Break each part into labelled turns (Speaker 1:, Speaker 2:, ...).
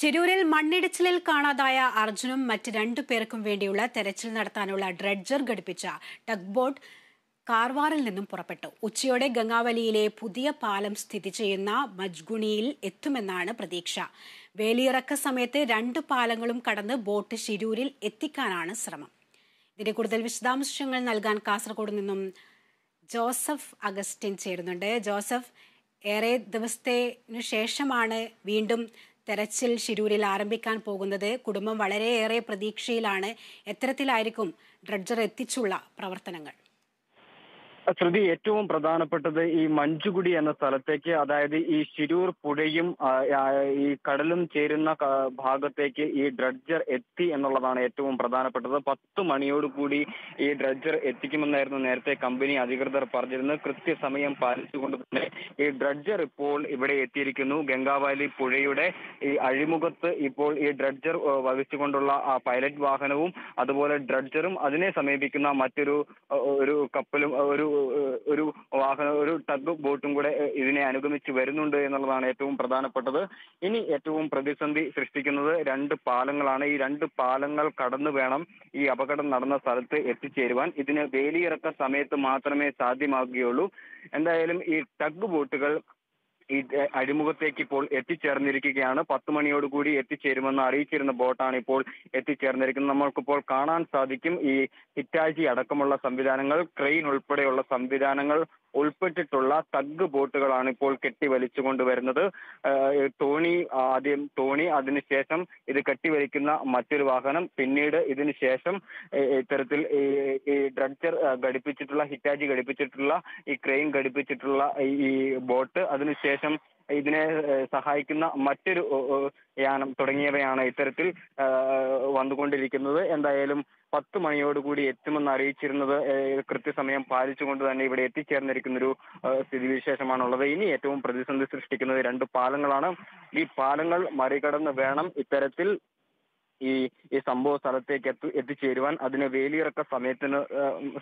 Speaker 1: ശിരൂരിൽ മണ്ണിടിച്ചിലിൽ കാണാതായ അർജുനും മറ്റ് രണ്ടു പേർക്കും വേണ്ടിയുള്ള തെരച്ചിൽ നടത്താനുള്ള ഡ്രഡ്ജർ ഘടിപ്പിച്ച ടഗ് ബോട്ട് കാർവാറിൽ നിന്നും പുറപ്പെട്ടു. ഉച്ചയോടെ ഗംഗാവലിയിലെ പുതിയ പാലം സ്ഥിതി ചെയ്യുന്ന മജ്ഗുണിയിൽ എത്തുമെന്നാണ് പ്രതീക്ഷ. വേലിയിറക്ക സമയത്ത് രണ്ട് പാലങ്ങളും കടന്ന് ബോട്ട് ശിരൂരിൽ എത്തിക്കാനാണ് ശ്രമം. ഇതിന്റെ കൂടുതൽ വിശദാംശങ്ങൾ നൽകാൻ കാസർഗോഡ് നിന്നും ജോസഫ് അഗസ്റ്റിൻ ചേരുന്നുണ്ട്. ജോസഫ് ഏറെ ദിവസത്തിനു ശേഷമാണ് വീണ്ടും തെരച്ചിൽ ശിരൂരിൽ ആരംഭിക്കാൻ പോകുന്നത് കുടുംബം വളരെയേറെ പ്രതീക്ഷയിലാണ്. എത്തരത്തിലായിരിക്കും ഡ്രഡ്ജർ എത്തിച്ചുള്ള പ്രവർത്തനങ്ങൾ.
Speaker 2: ശ്രുതി ഏറ്റവും പ്രധാനപ്പെട്ടത് ഈ മഞ്ചുകുടി എന്ന സ്ഥലത്തേക്ക് അതായത് ഈ ശിരൂർ പുഴയും ഈ കടലും ചേരുന്ന ഭാഗത്തേക്ക് ഈ ഡ്രഡ്ജർ എത്തി എന്നുള്ളതാണ് ഏറ്റവും പ്രധാനപ്പെട്ടത്. പത്ത് മണിയോടുകൂടി ഈ ഡ്രഡ്ജർ എത്തിക്കുമെന്നായിരുന്നു നേരത്തെ കമ്പനി അധികൃതർ പറഞ്ഞിരുന്നത്. കൃത്യസമയം പാലിച്ചുകൊണ്ട് തന്നെ ഈ ഡ്രഡ്ജർ ഇപ്പോൾ ഇവിടെ എത്തിയിരിക്കുന്നു. ഗംഗാവാലി പുഴയുടെ ഈ അഴിമുഖത്ത് ഇപ്പോൾ ഈ ഡ്രഡ്ജർ വഹിച്ചുകൊണ്ടുള്ള ആ പൈലറ്റ് വാഹനവും അതുപോലെ ഡ്രഡ്ജറും അതിനെ സമീപിക്കുന്ന മറ്റൊരു ഒരു കപ്പലും ഒരു ഒരു വാഹന ഒരു ടഗ് ബോട്ടും കൂടെ ഇതിനെ അനുഗമിച്ച് വരുന്നുണ്ട് എന്നുള്ളതാണ് ഏറ്റവും പ്രധാനപ്പെട്ടത്. ഇനി ഏറ്റവും പ്രതിസന്ധി സൃഷ്ടിക്കുന്നത് രണ്ട് പാലങ്ങളാണ്. ഈ രണ്ട് പാലങ്ങൾ കടന്നു വേണം ഈ അപകടം നടന്ന സ്ഥലത്ത് എത്തിച്ചേരുവാൻ. ഇതിന് വേലിയിറക്ക സമയത്ത് മാത്രമേ സാധ്യമാകുകയുള്ളൂ എന്തായാലും ഈ ടഗ് ബോട്ടുകൾ ഈ അഴിമുഖത്തേക്ക് ഇപ്പോൾ എത്തിച്ചേർന്നിരിക്കുകയാണ്. പത്ത് മണിയോടുകൂടി എത്തിച്ചേരുമെന്ന് അറിയിച്ചിരുന്ന ബോട്ടാണ് ഇപ്പോൾ എത്തിച്ചേർന്നിരിക്കുന്നത്. നമ്മൾക്കിപ്പോൾ കാണാൻ സാധിക്കും ഈ ഹിറ്റാജി അടക്കമുള്ള സംവിധാനങ്ങൾ ക്രെയിൻ ഉൾപ്പെടെയുള്ള സംവിധാനങ്ങൾ ഉൾപ്പെട്ടിട്ടുള്ള തഗ് ബോട്ടുകളാണ് ഇപ്പോൾ കെട്ടി വലിച്ചുകൊണ്ട് വരുന്നത് തോണി ആദ്യം തോണി അതിനുശേഷം ഇത് കെട്ടിവലിക്കുന്ന മറ്റൊരു വാഹനം പിന്നീട് ഇതിനുശേഷം ഇത്തരത്തിൽ ഈ ഡ്രഡ്ജർ ഘടിപ്പിച്ചിട്ടുള്ള ഹിറ്റാജി ഘടിപ്പിച്ചിട്ടുള്ള ഈ ക്രെയിൻ ഘടിപ്പിച്ചിട്ടുള്ള ഈ ബോട്ട് അതിനുശേഷം ഇതിനെ സഹായിക്കുന്ന മറ്റൊരു യാനം തുടങ്ങിയവയാണ് ഇത്തരത്തിൽ വന്നുകൊണ്ടിരിക്കുന്നത്. എന്തായാലും പത്ത് മണിയോടുകൂടി എത്തുമെന്ന് അറിയിച്ചിരുന്നത് കൃത്യസമയം പാലിച്ചുകൊണ്ട് തന്നെ ഇവിടെ എത്തിച്ചേർന്നിരിക്കുന്ന ഒരു സ്ഥിതിവിശേഷമാണുള്ളത്. ഇനി ഏറ്റവും പ്രതിസന്ധി സൃഷ്ടിക്കുന്നത് രണ്ട് പാലങ്ങളാണ്. ഈ പാലങ്ങൾ മറികടന്ന് വേണം ഇത്തരത്തിൽ ഈ ഈ സംഭവ സ്ഥലത്തേക്ക് എത്തി എത്തിച്ചേരുവാൻ അതിന് വേലിയിറക്ക സമയത്തിന്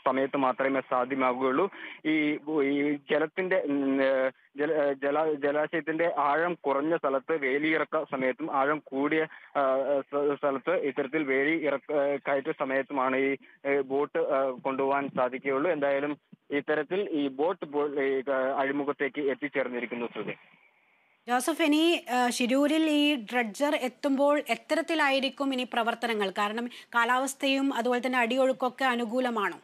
Speaker 2: സമയത്ത് മാത്രമേ സാധ്യമാകുകയുള്ളൂ. ഈ ഈ ജലത്തിന്റെ ജല ജല ജലാശയത്തിന്റെ ആഴം കുറഞ്ഞ സ്ഥലത്ത് വേലിയിറക്ക സമയത്തും ആഴം കൂടിയ സ്ഥലത്ത് ഇത്തരത്തിൽ വേലി ഇറക്ക കയറ്റ സമയത്തുമാണ് ഈ ബോട്ട് കൊണ്ടുപോകാൻ സാധിക്കുകയുള്ളൂ. എന്തായാലും ഇത്തരത്തിൽ ഈ ബോട്ട് അഴിമുഖത്തേക്ക് എത്തിച്ചേർന്നിരിക്കുന്നു ശ്രുതി.
Speaker 1: ജോസഫ് ഇനി ഷിരൂരിൽ ഈ ഡ്രഡ്ജർ എത്തുമ്പോൾ എത്തരത്തിലായിരിക്കും ഇനി പ്രവർത്തനങ്ങൾ? കാരണം കാലാവസ്ഥയും അതുപോലെ തന്നെ അടിയൊഴുക്കൊക്കെ അനുകൂലമാണോ?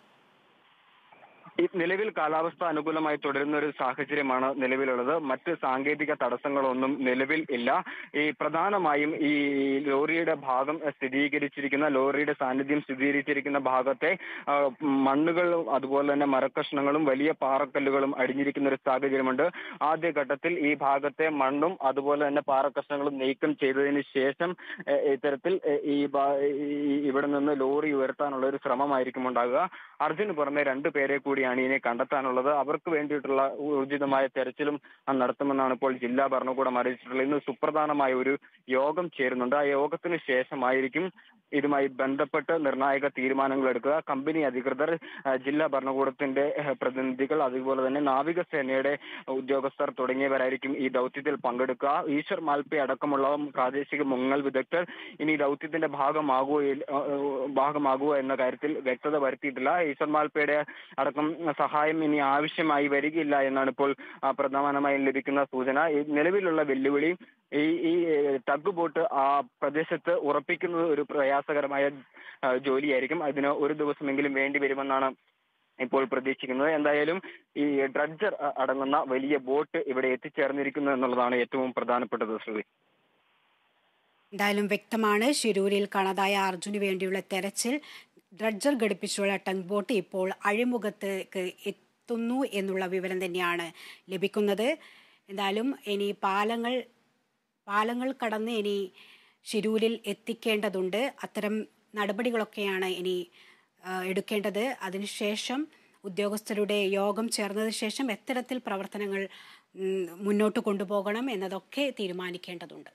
Speaker 2: നിലവിൽ കാലാവസ്ഥ അനുകൂലമായി തുടരുന്ന ഒരു സാഹചര്യമാണ് നിലവിലുള്ളത്. മറ്റ് സാങ്കേതിക തടസ്സങ്ങളൊന്നും നിലവിൽ ഇല്ല. ഈ പ്രധാനമായും ഈ ലോറിയുടെ ഭാഗം സ്ഥിരീകരിച്ചിരിക്കുന്ന ലോറിയുടെ സാന്നിധ്യം സ്ഥിരീകരിച്ചിരിക്കുന്ന ഭാഗത്തെ മണ്ണുകളും അതുപോലെ തന്നെ മരക്കഷ്ണങ്ങളും വലിയ പാറക്കല്ലുകളും അടിഞ്ഞിരിക്കുന്ന ഒരു സാഹചര്യമുണ്ട്. ആദ്യഘട്ടത്തിൽ ഈ ഭാഗത്തെ മണ്ണും അതുപോലെ തന്നെ പാറക്കഷ്ണങ്ങളും നീക്കം ചെയ്തതിന് ശേഷം ഇത്തരത്തിൽ ഈ ഇവിടെ നിന്ന് ലോറി ഉയർത്താനുള്ള ഒരു ശ്രമമായിരിക്കും ഉണ്ടാകുക അർജുന് പുറമെ രണ്ടു പേരെ കൂടിയാണ് കണ്ടെത്താനുള്ളത്. അവർക്ക് വേണ്ടിയിട്ടുള്ള ഊർജിതമായ തെരച്ചിലും നടത്തുമെന്നാണ് ഇപ്പോൾ ജില്ലാ ഭരണകൂടം അറിയിച്ചിട്ടുള്ളത്. ഇന്ന് സുപ്രധാനമായ ഒരു യോഗം ചേരുന്നുണ്ട്. ആ യോഗത്തിന് ശേഷമായിരിക്കും ഇതുമായി ബന്ധപ്പെട്ട് നിർണായക തീരുമാനങ്ങൾ എടുക്കുക. കമ്പനി അധികൃതർ ജില്ലാ ഭരണകൂടത്തിന്റെ പ്രതിനിധികൾ അതുപോലെ തന്നെ നാവികസേനയുടെ ഉദ്യോഗസ്ഥർ തുടങ്ങിയവരായിരിക്കും ഈ ദൗത്യത്തിൽ പങ്കെടുക്കുക. ഈശ്വർ മാൽപ്പി അടക്കമുള്ള പ്രാദേശിക മുങ്ങൽ വിദഗ്ധർ ഇനി ദൗത്യത്തിന്റെ ഭാഗമാകുക ഭാഗമാകുക എന്ന കാര്യത്തിൽ വ്യക്തത വരുത്തിയിട്ടില്ല. ഈശ്വർ മാൽപ്പയുടെ അടക്കം സഹായം ഇനി ആവശ്യമായി വരികയില്ല എന്നാണ് ഇപ്പോൾ പ്രധാനമായും ലഭിക്കുന്ന സൂചന. നിലവിലുള്ള വെല്ലുവിളി ഈ ഈ ടഗ് ബോട്ട് ആ പ്രദേശത്ത് ഉറപ്പിക്കുന്നത് ഒരു പ്രയാസകരമായ ജോലിയായിരിക്കും. അതിന് ഒരു ദിവസമെങ്കിലും വേണ്ടി വരുമെന്നാണ് ഇപ്പോൾ പ്രതീക്ഷിക്കുന്നത്. എന്തായാലും ഈ ഡ്രഡ്ജർ അടങ്ങുന്ന വലിയ ബോട്ട് ഇവിടെ എത്തിച്ചേർന്നിരിക്കുന്നു എന്നുള്ളതാണ് ഏറ്റവും പ്രധാനപ്പെട്ടത് ശ്രുതി
Speaker 1: എന്തായാലും വ്യക്തമാണ്. ഷിരൂരിൽ കാണാതായ അർജുന് വേണ്ടിയുള്ള തെരച്ചിൽ ഡ്രഡ്ജർ ഘടിപ്പിച്ചുള്ള ടങ് ബോട്ട് ഇപ്പോൾ അഴിമുഖത്തേക്ക് എത്തുന്നു എന്നുള്ള വിവരം തന്നെയാണ് ലഭിക്കുന്നത്. എന്തായാലും ഇനി പാലങ്ങൾ പാലങ്ങൾ കടന്ന് ഇനി ശിരൂരിൽ എത്തിക്കേണ്ടതുണ്ട്. അത്തരം നടപടികളൊക്കെയാണ് ഇനി എടുക്കേണ്ടത്. അതിനുശേഷം ഉദ്യോഗസ്ഥരുടെ യോഗം ചേർന്നതിന് ശേഷം എത്തരത്തിൽ പ്രവർത്തനങ്ങൾ മുന്നോട്ട് കൊണ്ടുപോകണം എന്നതൊക്കെ തീരുമാനിക്കേണ്ടതുണ്ട്.